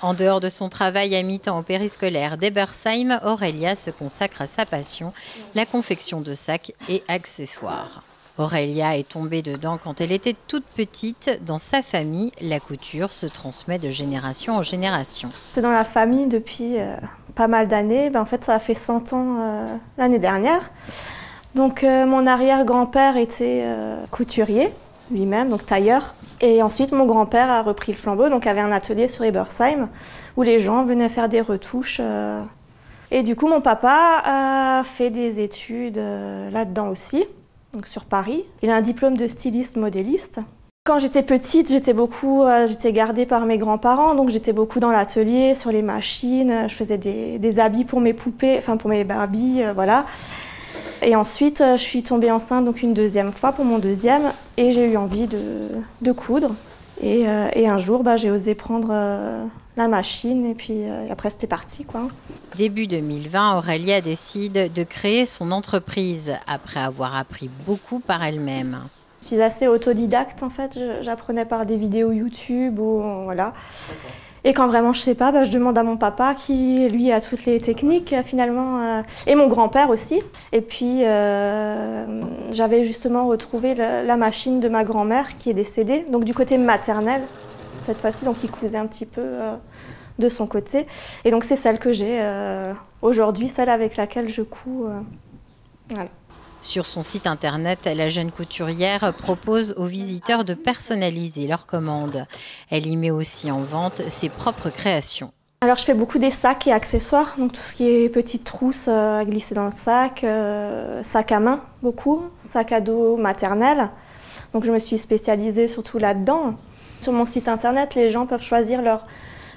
En dehors de son travail à mi-temps au périscolaire d'Ebersheim, Aurélia se consacre à sa passion, la confection de sacs et accessoires. Aurélia est tombée dedans quand elle était toute petite. Dans sa famille, la couture se transmet de génération en génération. C'est dans la famille depuis euh, pas mal d'années. Ben, en fait, ça a fait 100 ans euh, l'année dernière. Donc euh, mon arrière-grand-père était couturier lui-même, donc tailleur. Et ensuite, mon grand-père a repris le flambeau, donc avait un atelier sur Ebersheim où les gens venaient faire des retouches. Et du coup, mon papa a fait des études là-dedans aussi donc sur Paris. Il a un diplôme de styliste modéliste. Quand j'étais petite, j'étais beaucoup, euh, j'étais gardée par mes grands-parents, donc j'étais beaucoup dans l'atelier, sur les machines. Je faisais des, habits pour mes poupées, enfin pour mes Barbies, euh, voilà. Et ensuite, euh, je suis tombée enceinte donc une deuxième fois pour mon deuxième, et j'ai eu envie de, coudre. Et, un jour, bah, j'ai osé prendre la machine et puis euh, après c'était parti quoi. Début 2020, Aurélia décide de créer son entreprise après avoir appris beaucoup par elle-même. Je suis assez autodidacte en fait, j'apprenais par des vidéos YouTube ou voilà. Et quand vraiment je sais pas, bah, je demande à mon papa qui lui a toutes les techniques finalement, euh, et mon grand-père aussi. Et puis euh, j'avais justement retrouvé la machine de ma grand-mère qui est décédée, donc du côté maternel cette fois-ci, donc il cousait un petit peu euh, de son côté. Et donc c'est celle que j'ai euh, aujourd'hui, celle avec laquelle je couds. Euh, Sur son site internet, la jeune couturière propose aux visiteurs de personnaliser leurs commandes. Elle y met aussi en vente ses propres créations. Alors je fais beaucoup des sacs et accessoires, donc tout ce qui est petites trousses à glisser dans le sac, sac à main beaucoup, sac à dos maternel. Donc je me suis spécialisée surtout là-dedans. Sur mon site internet, les gens peuvent choisir leur,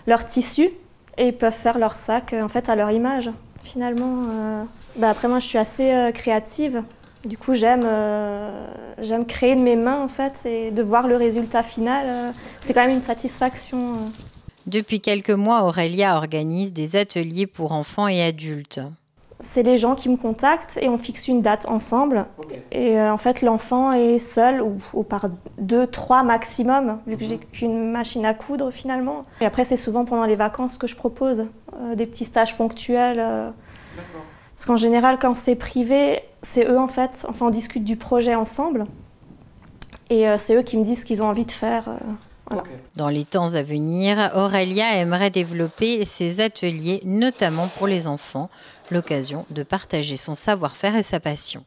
leur tissu et ils peuvent faire leur sac en fait à leur image. Finalement, euh, bah, après moi je suis assez euh, créative. Du coup, j'aime euh, j'aime créer de mes mains en fait et de voir le résultat final. c'est quand même une satisfaction. Depuis quelques mois, Aurélia organise des ateliers pour enfants et adultes c'est les gens qui me contactent et on fixe une date ensemble. Et euh, en fait, l'enfant est seul ou, par deux, trois maximum, vu que j'ai mhm. qu'une machine à coudre finalement. Et après, c'est souvent pendant les vacances que je propose euh, des petits stages ponctuels. Euh. Parce qu'en général, quand c'est privé, c'est eux en fait, enfin, on discute du projet ensemble. Et c'est eux qui me disent ce qu'ils ont envie de faire. Dans les temps à venir, Aurélia aimerait développer ses ateliers, notamment pour les enfants, l'occasion de partager son savoir-faire et sa passion.